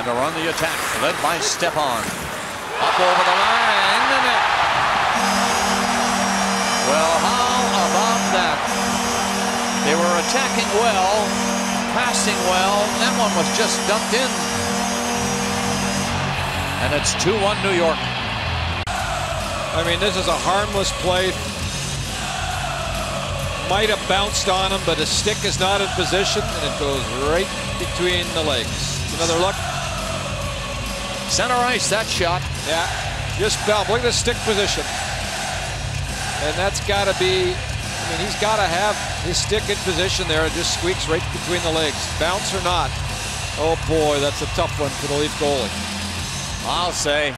And to run the attack, led by Stepan. Up over the line, and it. Well, how about that? They were attacking well, passing well. That one was just dumped in. And it's 2-1 New York. I mean, this is a harmless play. Might have bounced on him, but his stick is not in position, and it goes right between the legs. Another look. Center ice, that shot. Yeah, just belt. Look at the stick position. And that's got to be, I mean, he's got to have his stick in position there. It just squeaks right between the legs. Bounce or not. Oh boy, that's a tough one for the Leaf goalie. I'll say.